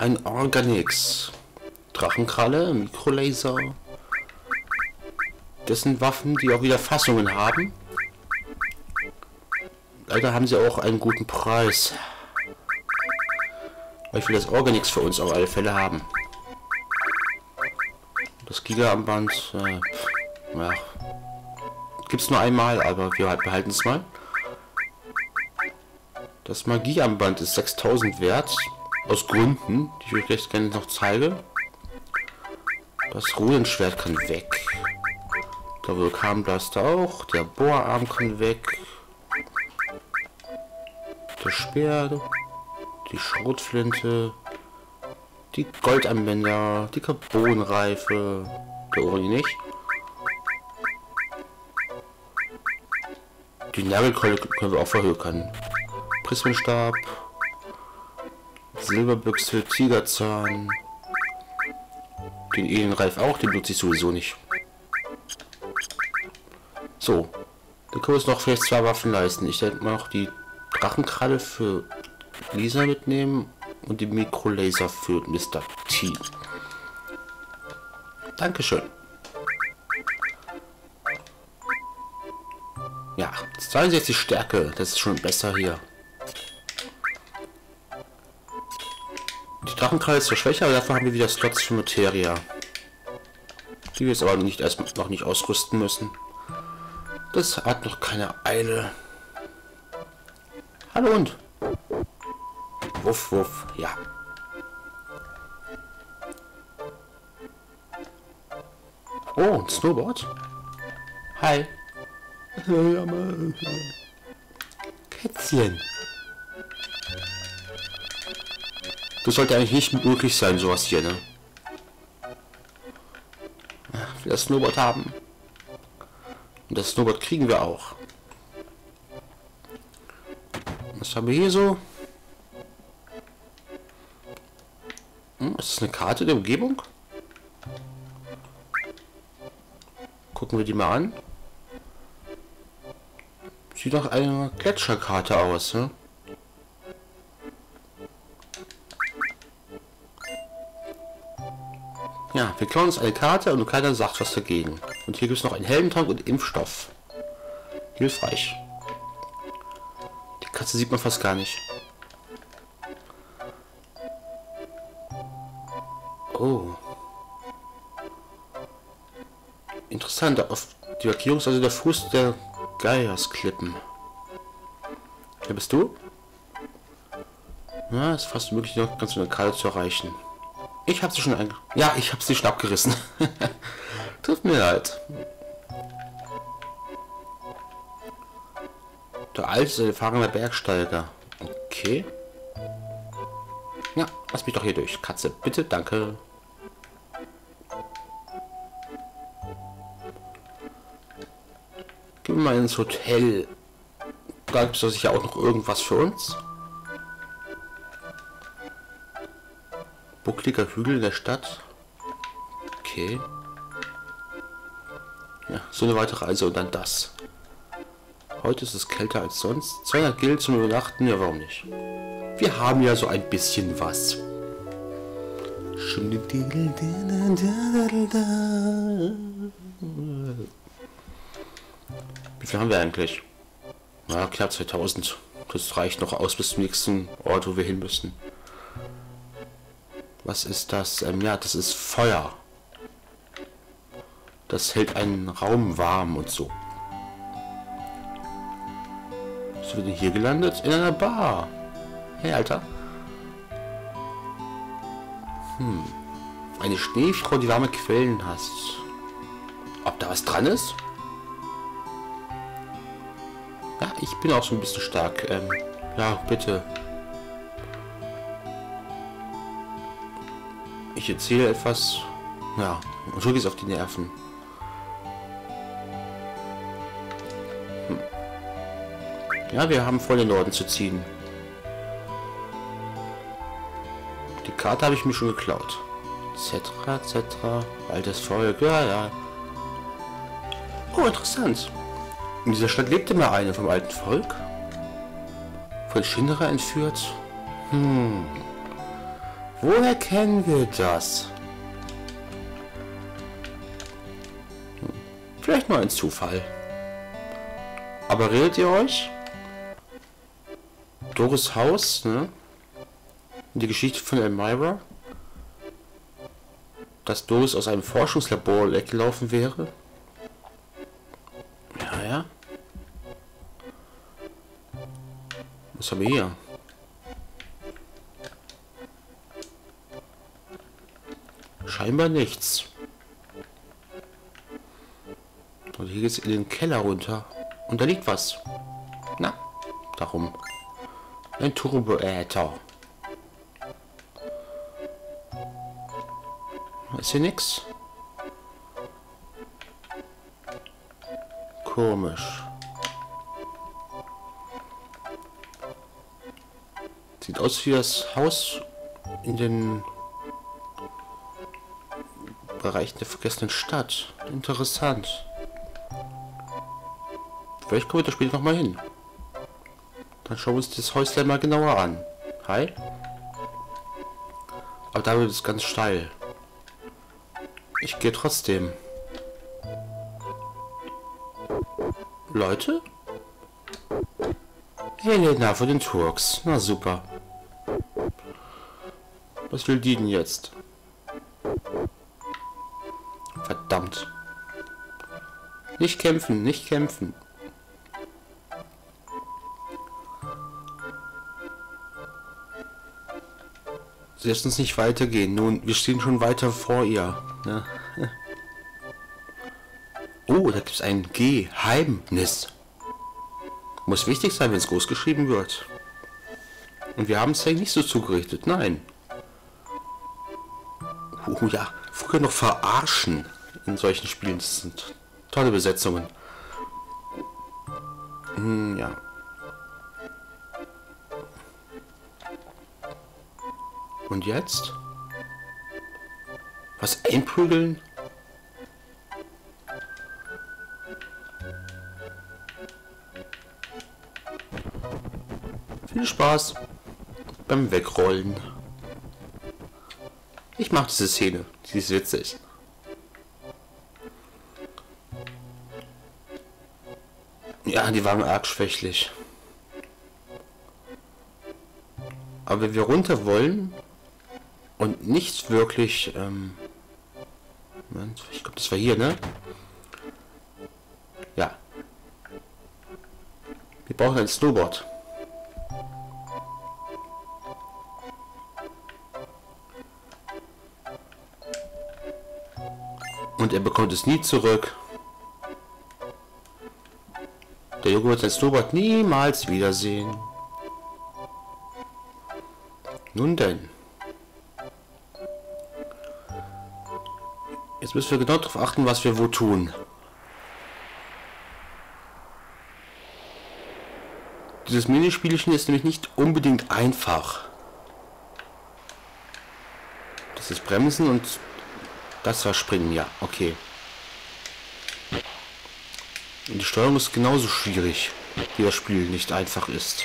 Ein Organix. Drachenkralle, Mikrolaser. Das sind Waffen, die auch wieder Fassungen haben. Leider haben sie auch einen guten Preis. Weil wir das Organix für uns auf alle Fälle haben. Das Giga-Armband, äh, ja, gibt es nur einmal, aber wir behalten es mal. Das Magiearmband ist 6000 wert. Aus Gründen, die ich euch jetzt gerne noch zeige. Das Ruhenschwert kann weg. Der Vulkanblaster auch. Der Bohrarm kann weg. Der Speer. Die Schrotflinte. Die Goldanwender. Die Carbonreife. Der Uri nicht. Die Nagelkeule können wir auch verhökern. Prismenstab. Silberbüchse, Tigerzahn. Den Elenreif auch, den benutze ich sowieso nicht. So. Dann können wir uns noch vielleicht zwei Waffen leisten. Ich werde mal noch die Drachenkralle für Lisa mitnehmen und die Mikrolaser für Mr. T. Dankeschön. Ja, 62 Stärke, das ist schon besser hier. Drachenkrall ist zwar schwächer, aber dafür haben wir wieder Slots für Materia. Die wir jetzt aber nicht erst noch nicht ausrüsten müssen. Das hat noch keine Eile. Hallo und. Wuff, wuff, ja. Oh, ein Snowboard. Hi. Kätzchen. Das sollte eigentlich nicht möglich sein, sowas hier, ne? Wir das Snowboard haben. Und das Snowboard kriegen wir auch. Was haben wir hier so? Hm, ist das eine Karte der Umgebung? Gucken wir die mal an. Sieht doch eine Gletscherkarte aus, ne? Ja, wir klauen uns eine Karte und keiner sagt was dagegen. Und hier gibt es noch einen Helmtrank und Impfstoff. Hilfreich. Die Katze sieht man fast gar nicht. Oh. Interessant, auf die Markierung ist also der Fuß der Geiersklippen. Wer bist du? Ja, ist fast möglich, noch ganz eine Karte zu erreichen. Ich habe sie schon ein... Ja, ich habe sie schon abgerissen. Tut mir leid. Der alte, erfahrene Bergsteiger. Okay. Ja, lass mich doch hier durch. Katze, bitte, danke. Gehen wir mal ins Hotel. Da gibt es sicher auch noch irgendwas für uns. Buckliger Hügel in der Stadt. Okay. Ja, so eine weitere Reise und dann das. Heute ist es kälter als sonst. 200 Geld zum Übernachten, ja warum nicht? Wir haben ja so ein bisschen was. Wie viel haben wir eigentlich? Ja, knapp 2000. Das reicht noch aus bis zum nächsten Ort, wo wir hin müssen. Was ist das? Ähm, ja, das ist Feuer. Das hält einen Raum warm und so. Bist du denn hier gelandet? In einer Bar. Hey, Alter. Hm. Eine Schneefrau, die warme Quellen hast. Ob da was dran ist? Ja, ich bin auch so ein bisschen stark. Ähm, ja, bitte. Ich erzähle etwas. Ja, und so geht's auf die Nerven. Hm. Ja, wir haben vor, den Norden zu ziehen. Die Karte habe ich mir schon geklaut. Etc. etc. Altes Volk. Ja, ja. Oh, interessant. In dieser Stadt lebte mal eine vom alten Volk. Von Schinderer entführt. Hm. Woher kennen wir das? Vielleicht mal ein Zufall. Aber redet ihr euch? Doris Haus, ne? Die Geschichte von Elmira? Dass Doris aus einem Forschungslabor weggelaufen wäre? Ja, ja. Was haben wir hier? Scheinbar nichts. Und hier geht's in den Keller runter. Und da liegt was. Na, darum. Ein Turboäther. Ist hier nix? Komisch. Sieht aus wie das Haus in den Bereichen der vergessenen Stadt. Interessant. Vielleicht kommen wir da später noch mal hin. Dann schauen wir uns das Häuslein mal genauer an. Hi. Aber da wird es ganz steil. Ich gehe trotzdem. Leute? Helena von den Turks. Na super. Was will die denn jetzt? Nicht kämpfen, nicht kämpfen. Sie lässt uns nicht weitergehen. Nun, wir stehen schon weiter vor ihr. Ne? Oh, da gibt es ein Geheimnis. Muss wichtig sein, wenn es groß geschrieben wird. Und wir haben es ja nicht so zugerichtet. Nein. Oh ja, früher noch verarschen in solchen Spielen. Das sind tolle Besetzungen. Hm, ja. Und jetzt? Was einprügeln? Viel Spaß beim Wegrollen. Ich mag diese Szene. Sie ist witzig. Ja, die waren arg schwächlich. Aber wenn wir runter wollen und nicht wirklich... Ähm, Moment, ich glaube, das war hier, ne? Ja. Wir brauchen ein Snowboard. Und er bekommt es nie zurück. Der Junge wird sein Snowboard niemals wiedersehen. Nun denn. Jetzt müssen wir genau darauf achten, was wir wo tun. Dieses Minispielchen ist nämlich nicht unbedingt einfach. Das ist Bremsen und das war Springen, ja, okay. Und die Steuerung ist genauso schwierig, wie das Spiel nicht einfach ist.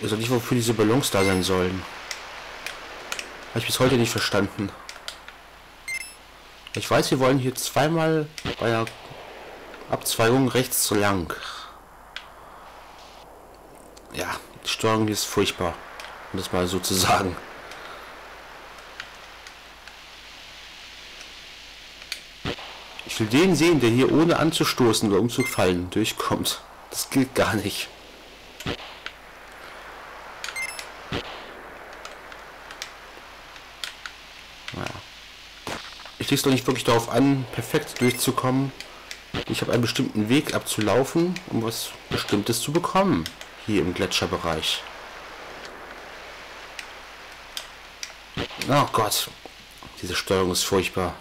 Ich weiß nicht, wofür diese Ballons da sein sollen. Habe ich bis heute nicht verstanden. Ich weiß, wir wollen hier zweimal bei der Abzweigung rechts zu lang. Ja, die Steuerung ist furchtbar, um das mal so zu sagen. Ich will den sehen, der hier ohne anzustoßen oder umzufallen durchkommt. Das gilt gar nicht. Naja. Ich lege es doch nicht wirklich darauf an, perfekt durchzukommen. Ich habe einen bestimmten Weg abzulaufen, um was Bestimmtes zu bekommen. Hier im Gletscherbereich. Oh Gott. Diese Steuerung ist furchtbar.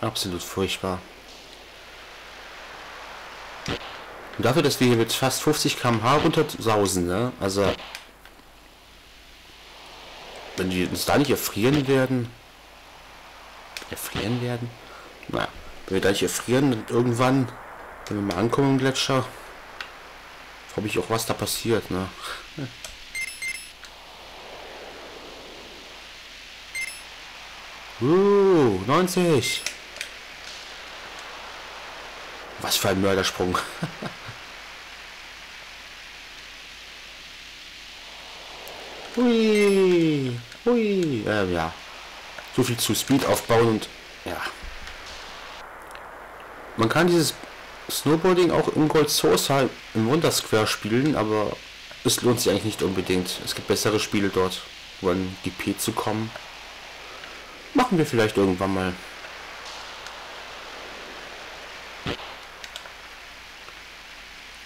Absolut furchtbar. Und dafür, dass wir hier mit fast 50 km/h runter sausen, ne? Also, wenn die uns da nicht erfrieren werden, erfrieren werden? Na, wenn wir da nicht erfrieren, dann irgendwann, wenn wir mal ankommen im Gletscher, Frage ich auch, was da passiert, ne? Uh, 90. Was für ein Mördersprung. Hui, hui, äh, ja. So viel zu Speed aufbauen und ja. Man kann dieses Snowboarding auch im Gold Source im Wonder Square spielen, aber es lohnt sich eigentlich nicht unbedingt. Es gibt bessere Spiele dort, wo an GP zu kommen. Machen wir vielleicht irgendwann mal.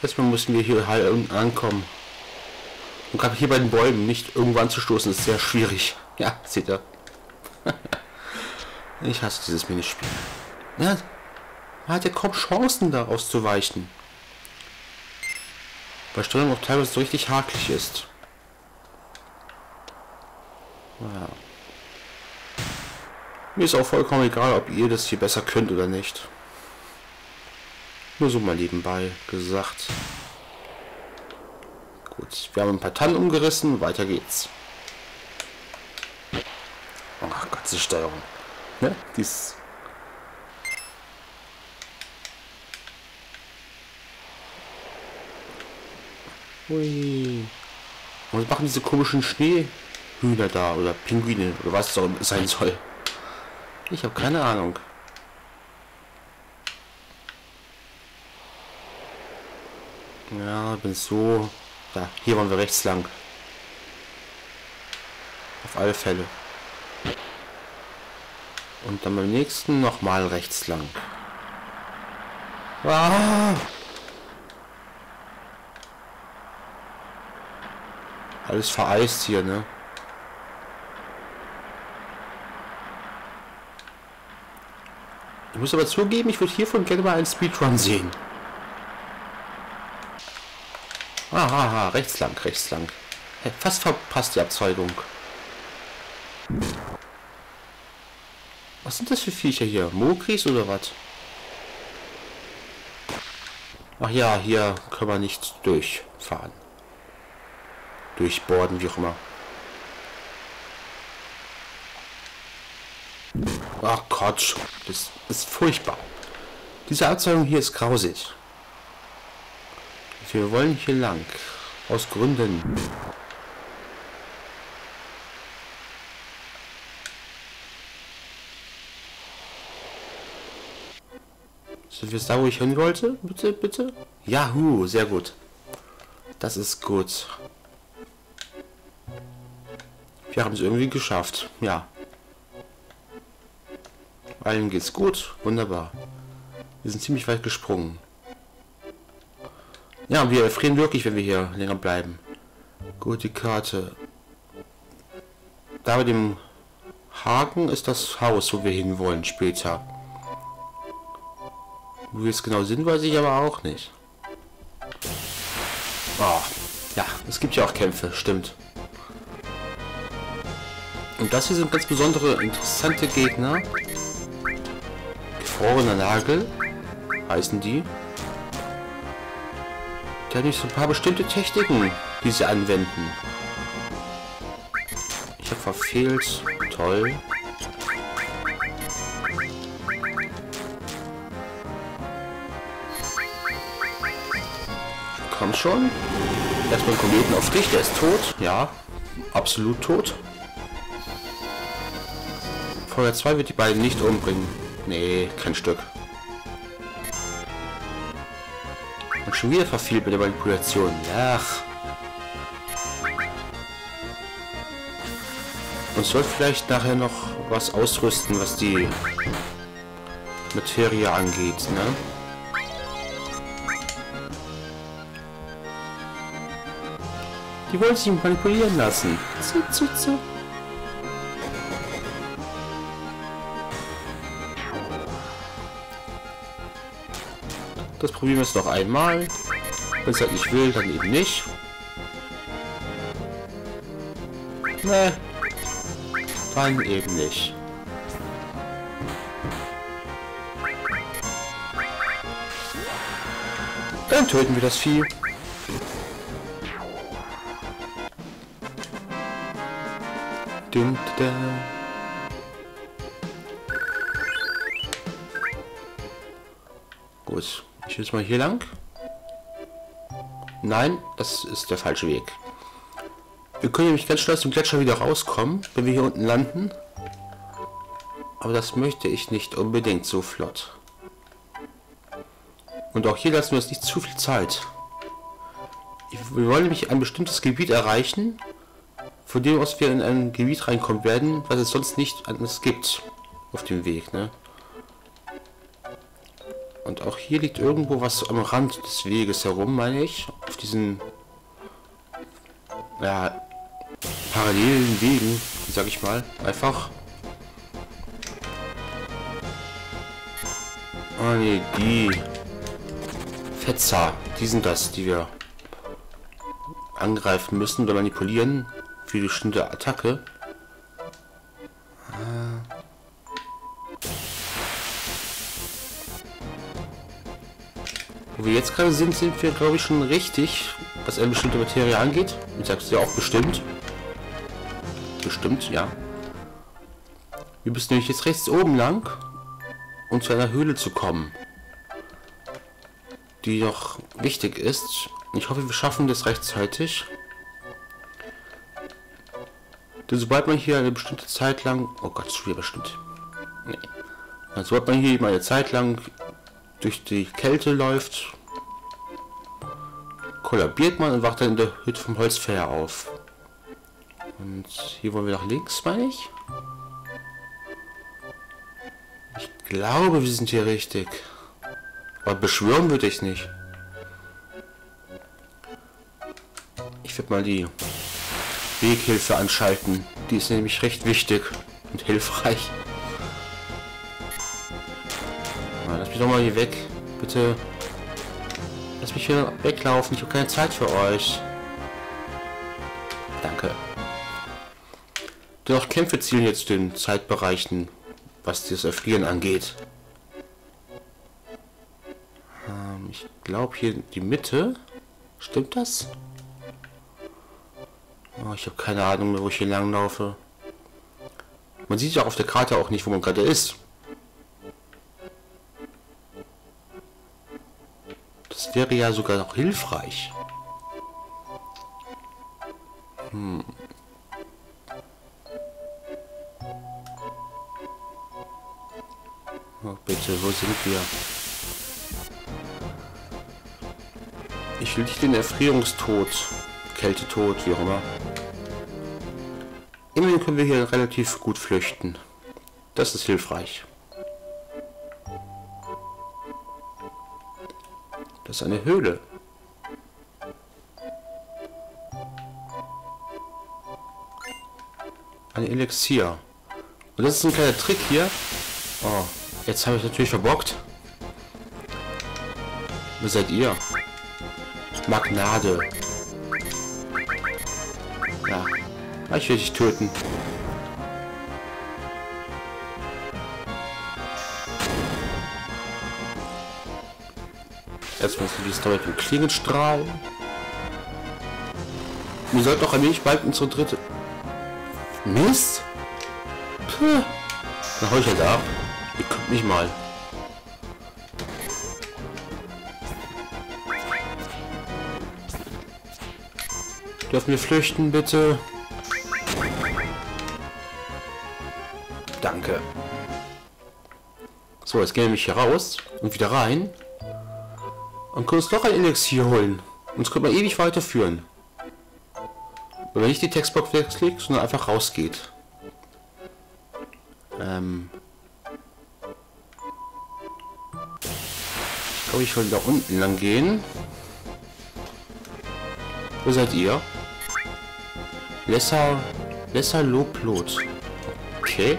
Erstmal müssen wir hier halt ankommen. Und gerade hier bei den Bäumen nicht irgendwann zu stoßen, ist sehr schwierig. Ja, seht ihr. ich hasse dieses Minispiel. Ja, man hat ja kaum Chancen, da auszuweichen. Weil Steuerung auch teilweise so richtig hakelig ist. Ja. Mir ist auch vollkommen egal, ob ihr das hier besser könnt oder nicht. Nur so mal nebenbei gesagt. Gut, wir haben ein paar Tannen umgerissen, weiter geht's. Oh Gott, diese Steuerung. Ne? Dies. Ui. Was machen diese komischen Schneehühner da oder Pinguine oder was soll sein soll? Ich habe keine Ahnung. Ja, bin so da, hier wollen wir rechts lang. Auf alle Fälle. Und dann beim nächsten nochmal rechts lang. Ah! Alles vereist hier, ne? Ich muss aber zugeben, ich würde hiervon gerne mal einen Speedrun sehen. Aha, rechts lang, rechts lang. Fast verpasst die Abzeugung. Was sind das für Viecher hier? Mokris oder was? Ach ja, hier können wir nicht durchfahren. Durchborden, wie auch immer. Ach Gott, das ist furchtbar. Diese Abzeugung hier ist grausig. Wir wollen hier lang. Aus Gründen. Sind wir da, wo ich hin wollte? Bitte, bitte? Yahoo, sehr gut. Das ist gut. Wir haben es irgendwie geschafft. Ja. Allen geht's gut. Wunderbar. Wir sind ziemlich weit gesprungen. Ja, wir erfrieren wirklich, wenn wir hier länger bleiben. Gut, die Karte. Da mit dem Haken ist das Haus, wo wir hinwollen später. Wo wir es genau sind, weiß ich aber auch nicht. Oh, ja, es gibt ja auch Kämpfe, stimmt. Und das hier sind ganz besondere, interessante Gegner. Gefrorener Nagel heißen die. Die hat nicht so ein paar bestimmte Techniken, die sie anwenden. Ich habe verfehlt. Toll. Komm schon. Erstmal einen Kometen auf dich, der ist tot. Ja, absolut tot. Feuer 2 wird die beiden nicht umbringen. Nee, kein Stück. Schon wieder verfiel bei der Manipulation. Ach. Und soll vielleicht nachher noch was ausrüsten, was die Materie angeht, ne? Die wollen sich manipulieren lassen. Zu, zu, zu. Das probieren wir es noch einmal. Wenn es halt nicht will, dann eben nicht. Ne. Dann eben nicht. Dann töten wir das Vieh. Dum -da. Gut ich will jetzt mal hier lang. Nein, das ist der falsche Weg. Wir können nämlich ganz schnell aus dem Gletscher wieder rauskommen, wenn wir hier unten landen. Aber das möchte ich nicht unbedingt so flott. Und auch hier lassen wir uns nicht zu viel Zeit. Wir wollen nämlich ein bestimmtes Gebiet erreichen, von dem aus wir in ein Gebiet reinkommen werden, was es sonst nicht anders gibt auf dem Weg. Ne? Auch hier liegt irgendwo was am Rand des Weges herum, meine ich. Auf diesen ja, parallelen Wegen, sag ich mal. Einfach. Oh ne, die Fetzer, die sind das, die wir angreifen müssen oder manipulieren für die bestimmte Attacke. Wo wir jetzt gerade sind, sind wir, glaube ich, schon richtig, was eine bestimmte Materie angeht. Ich sag's dir auch bestimmt. Bestimmt, ja. Wir müssen nämlich jetzt rechts oben lang, um zu einer Höhle zu kommen. Die noch wichtig ist. Ich hoffe, wir schaffen das rechtzeitig. Denn sobald man hier eine bestimmte Zeit lang... Oh Gott, schon wieder bestimmt. Nee. Sobald man hier mal eine Zeit lang durch die Kälte läuft, kollabiert man und wacht dann in der Hütte vom Holzfäller auf. Und hier wollen wir nach links, meine ich. Ich glaube, wir sind hier richtig. Aber beschwören würde ich nicht. Ich werde mal die Weghilfe anschalten. Die ist nämlich recht wichtig und hilfreich. Doch mal hier weg. Bitte. Lass mich hier weglaufen. Ich habe keine Zeit für euch. Danke. Dennoch Kämpfe zielen jetzt den Zeitbereichen, was das Erfrieren angeht. Ähm, ich glaube hier die Mitte. Stimmt das? Oh, ich habe keine Ahnung mehr, wo ich hier lang laufe. Man sieht ja auf der Karte auch nicht, wo man gerade ist. Das wäre ja sogar noch hilfreich. Hm. Oh, bitte, wo sind wir? Ich will nicht den Erfrierungstod, Kältetod, wie auch immer. Immerhin können wir hier relativ gut flüchten. Das ist hilfreich. Das ist eine Höhle. Ein Elixier. Und das ist ein kleiner Trick hier. Oh, jetzt habe ich natürlich verbockt. Wer seid ihr? Magnade. Ja, ich will dich töten. Erstmal ist die Story mit Klingenstrahl. Wir sollten ein wenig bald unsere dritte... Mist? Puh. Dann hau ich halt ab. Ihr kommt mich mal. Dürfen wir flüchten, bitte? Danke. So, jetzt gehen wir nämlich hier raus und wieder rein. Und können uns noch ein Elixier holen. Uns könnte man ewig weiterführen. Wenn man nicht die Textbox wegklickt, sondern einfach rausgeht. Ähm ich glaube, ich will da unten lang gehen. Wo seid ihr? Lesser... Lesser Loblot. Okay.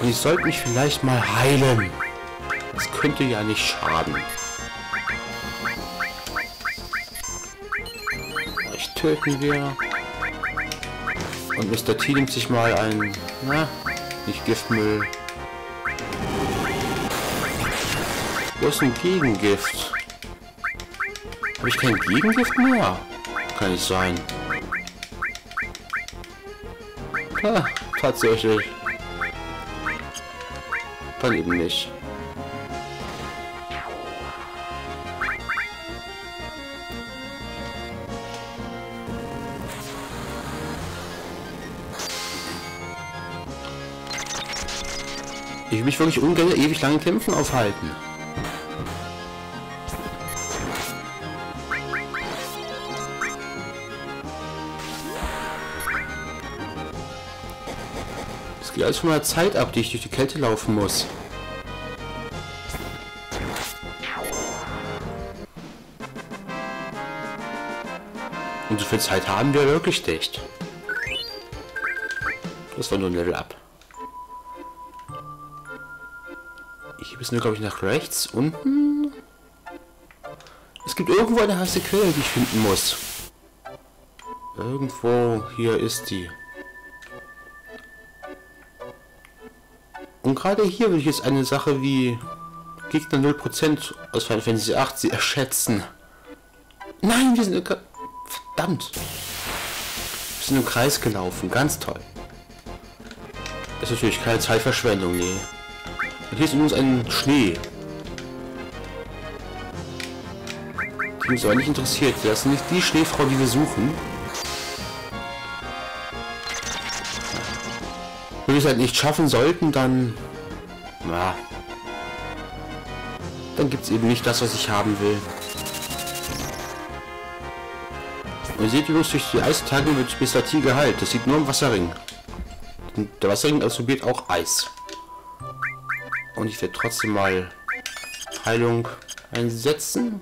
Und ich sollte mich vielleicht mal heilen. Das könnte ja nicht schaden. Euch töten wir. Und Mr. T nimmt sich mal ein... Na, nicht Giftmüll. Wo ist ein Gegengift? Habe ich kein Gegengift mehr? Kann nicht sein. Ha, tatsächlich. Dann eben nicht. Mich wirklich ungern ewig lange Kämpfen aufhalten. Es geht alles von meiner Zeit ab, die ich durch die Kälte laufen muss. Und so viel Zeit haben wir wirklich nicht. Das war nur ein Level müssen wir, glaube ich, nach rechts unten. Es gibt irgendwo eine heiße Quelle, die ich finden muss. Irgendwo hier ist die. Und gerade hier will ich jetzt eine Sache wie Gegner 0% aus Final Fantasy 8 sie erschätzen. Nein, wir sind... Verdammt. Wir sind im Kreis gelaufen. Ganz toll. Das ist natürlich keine Zeitverschwendung, nee. Hier ist übrigens ein Schnee. Die uns aber nicht interessiert. Das ist nicht die Schneefrau, die wir suchen. Wenn wir es halt nicht schaffen sollten, dann... Na... Dann gibt es eben nicht das, was ich haben will. Und ihr seht übrigens, durch die Eistage wird Spestatil geheilt. Das sieht nur im Wasserring. Der Wasserring absorbiert auch Eis. Und ich werde trotzdem mal Heilung einsetzen.